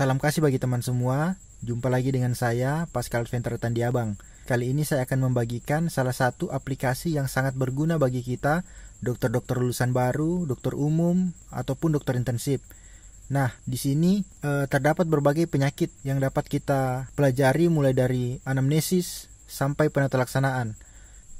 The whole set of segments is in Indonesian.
Salam kasih bagi teman semua. Jumpa lagi dengan saya, Pascal Venter Tandiabang. Kali ini saya akan membagikan salah satu aplikasi yang sangat berguna bagi kita, dokter-dokter lulusan baru, dokter umum, ataupun dokter intensif. Nah, di sini eh, terdapat berbagai penyakit yang dapat kita pelajari mulai dari anamnesis sampai penata laksanaan.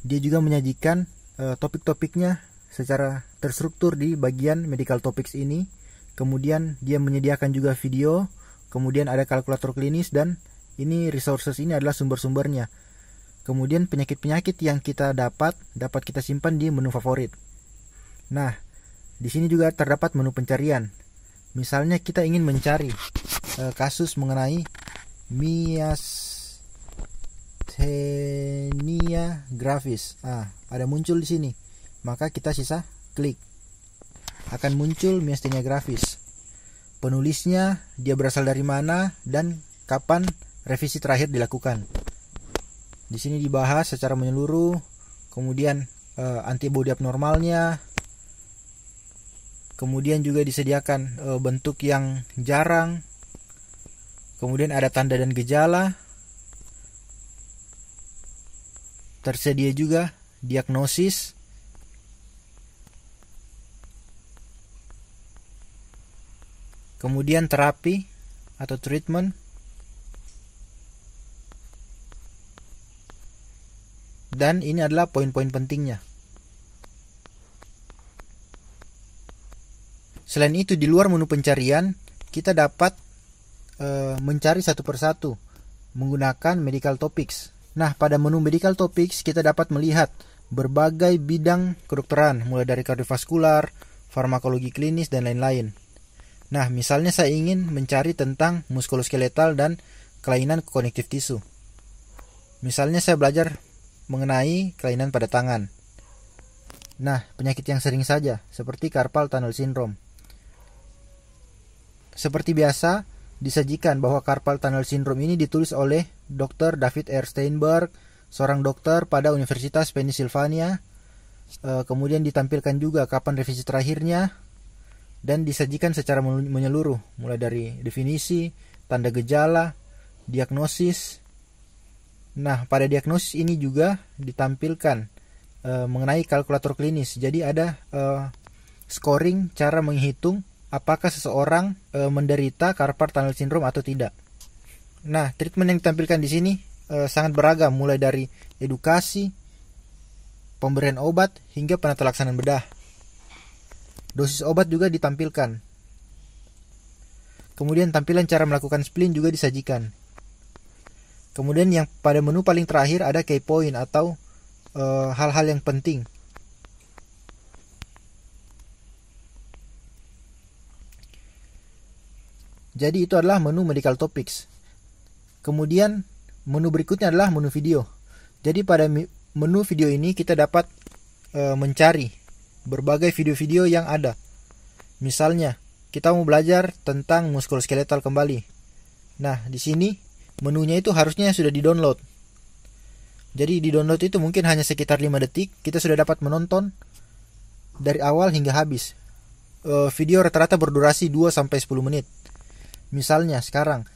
Dia juga menyajikan eh, topik-topiknya secara terstruktur di bagian medical topics ini. Kemudian dia menyediakan juga video kemudian ada kalkulator klinis dan ini resources ini adalah sumber-sumbernya. Kemudian penyakit-penyakit yang kita dapat dapat kita simpan di menu favorit. Nah, di sini juga terdapat menu pencarian. Misalnya kita ingin mencari uh, kasus mengenai miastenia gravis. Ah, ada muncul di sini. Maka kita sisa klik. Akan muncul miastenia gravis penulisnya, dia berasal dari mana, dan kapan revisi terakhir dilakukan. Di sini dibahas secara menyeluruh, kemudian e, antibodi abnormalnya, kemudian juga disediakan e, bentuk yang jarang, kemudian ada tanda dan gejala, tersedia juga diagnosis, kemudian terapi atau treatment. Dan ini adalah poin-poin pentingnya. Selain itu di luar menu pencarian kita dapat e, mencari satu persatu menggunakan medical topics. Nah pada menu medical topics kita dapat melihat berbagai bidang kedokteran mulai dari kardiovaskular farmakologi klinis dan lain-lain Nah, misalnya saya ingin mencari tentang muskuloskeletal dan kelainan konektif tisu. Misalnya saya belajar mengenai kelainan pada tangan. Nah, penyakit yang sering saja, seperti carpal tunnel syndrome. Seperti biasa, disajikan bahwa carpal tunnel syndrome ini ditulis oleh Dr. David R. Steinberg, seorang dokter pada Universitas Pennsylvania. Eh, kemudian ditampilkan juga kapan revisi terakhirnya, dan disajikan secara menyeluruh mulai dari definisi, tanda gejala, diagnosis. Nah, pada diagnosis ini juga ditampilkan e, mengenai kalkulator klinis. Jadi ada e, scoring cara menghitung apakah seseorang e, menderita carpal tunnel syndrome atau tidak. Nah, treatment yang ditampilkan di sini e, sangat beragam mulai dari edukasi, pemberian obat hingga penata laksanaan bedah. Dosis obat juga ditampilkan. Kemudian tampilan cara melakukan splint juga disajikan. Kemudian yang pada menu paling terakhir ada key point atau eh, hal-hal uh, yang penting. Jadi itu adalah menu medical topics. Kemudian menu berikutnya adalah menu video. Jadi pada menu video ini kita dapat uh, mencari berbagai video-video yang ada. Misalnya, kita mau belajar tentang muskuloskeletal kembali. Nah, di sini menunya itu harusnya sudah di-download. Jadi di download itu mungkin hanya sekitar 5 detik, kita sudah dapat menonton dari awal hingga habis. E, video rata-rata berdurasi 2 sampai 10 menit. Misalnya sekarang,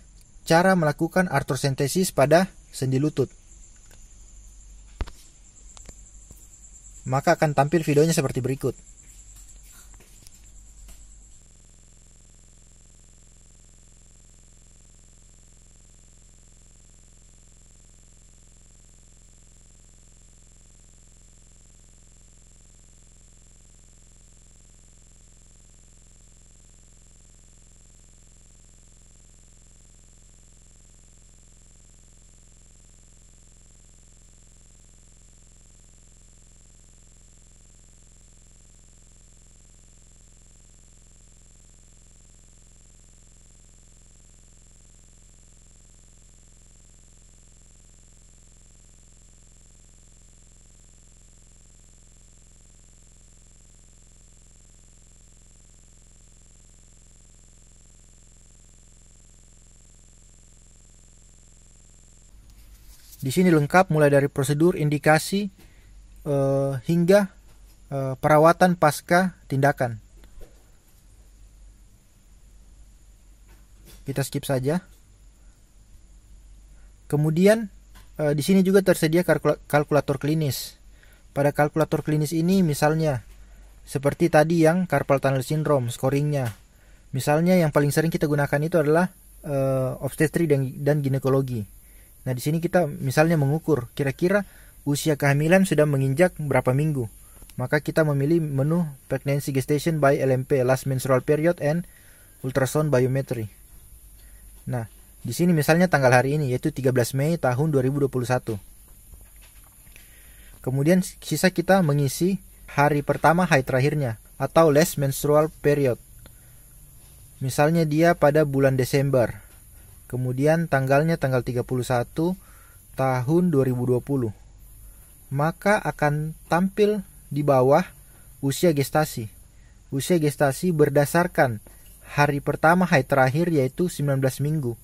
cara melakukan artrosentesis pada sendi lutut. Maka akan tampil videonya seperti berikut. Di sini lengkap mulai dari prosedur, indikasi uh, hingga uh, perawatan pasca tindakan. Kita skip saja. Kemudian e, di sini juga tersedia kalkulator klinis. Pada kalkulator klinis ini misalnya seperti tadi yang carpal tunnel syndrome scoringnya. Misalnya yang paling sering kita gunakan itu adalah e, obstetri dan, dan ginekologi. Nah di sini kita misalnya mengukur kira-kira usia kehamilan sudah menginjak berapa minggu. Maka kita memilih menu pregnancy gestation by LMP last menstrual period and ultrasound biometry. Nah, di sini misalnya tanggal hari ini yaitu 13 Mei tahun 2021. Kemudian sisa kita mengisi hari pertama haid terakhirnya atau last menstrual period. Misalnya dia pada bulan Desember. Kemudian tanggalnya tanggal 31 tahun 2020. Maka akan tampil di bawah usia gestasi. Usia gestasi berdasarkan hari pertama haid terakhir yaitu 19 minggu.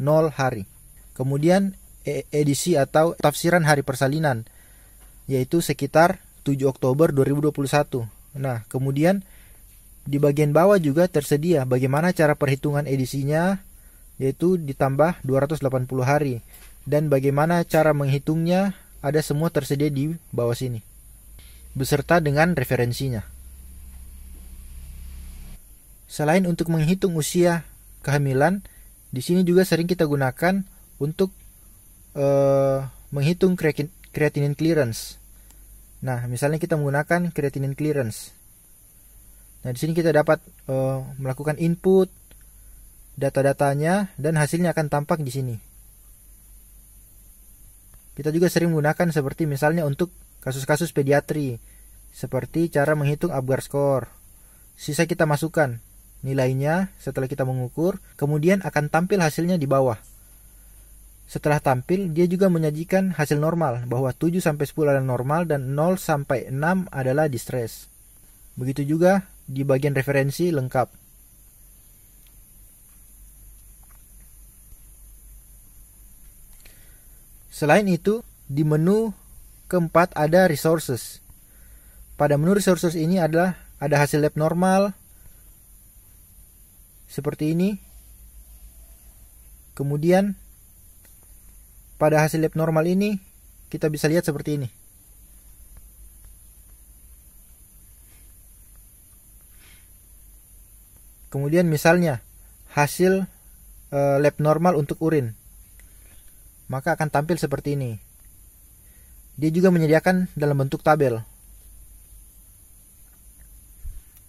0 hari. Kemudian e, edisi atau tafsiran hari persalinan yaitu sekitar 7 Oktober 2021. Nah, kemudian di bagian bawah juga tersedia bagaimana cara perhitungan edisinya yaitu ditambah 280 hari dan bagaimana cara menghitungnya ada semua tersedia di bawah sini beserta dengan referensinya. Selain untuk menghitung usia kehamilan, di sini juga sering kita gunakan untuk uh, menghitung creatinine clearance. Nah, misalnya kita menggunakan creatinine clearance. Nah, di sini kita dapat uh, melakukan input data-datanya dan hasilnya akan tampak di sini. Kita juga sering menggunakan seperti misalnya untuk kasus-kasus pediatri, seperti cara menghitung Apgar score. Sisa kita masukkan nilainya setelah kita mengukur, kemudian akan tampil hasilnya di bawah. Setelah tampil, dia juga menyajikan hasil normal bahwa 7 sampai 10 adalah normal dan 0 sampai 6 adalah distress. Begitu juga di bagian referensi lengkap. Selain itu, di menu keempat ada resources. Pada menu resources ini adalah ada hasil lab normal, seperti ini. Kemudian pada hasil lab normal ini kita bisa lihat seperti ini. Kemudian misalnya hasil e, lab normal untuk urin. Maka akan tampil seperti ini. Dia juga menyediakan dalam bentuk tabel.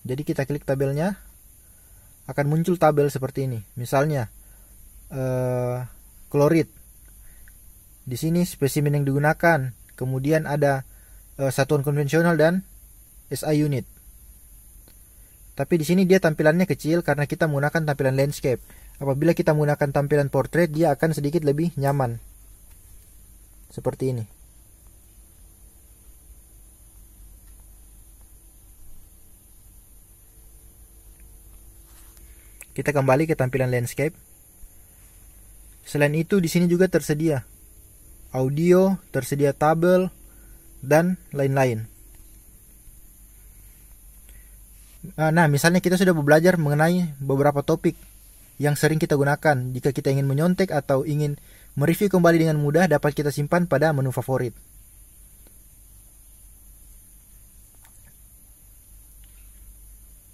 Jadi kita klik tabelnya akan muncul tabel seperti ini. Misalnya uh, klorid. Di sini spesimen yang digunakan, kemudian ada uh, satuan konvensional dan SI unit. Tapi di sini dia tampilannya kecil karena kita menggunakan tampilan landscape. Apabila kita menggunakan tampilan portrait, dia akan sedikit lebih nyaman. Seperti ini. Kita kembali ke tampilan landscape. Selain itu di sini juga tersedia audio, tersedia tabel dan lain-lain. Ah, nah, misalnya kita sudah belajar mengenai beberapa topik yang sering kita gunakan. Jika kita ingin menyontek atau ingin mereview kembali dengan mudah, dapat kita simpan pada menu favorit.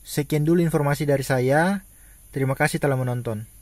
Sekian dulu informasi dari saya. Terima kasih telah menonton.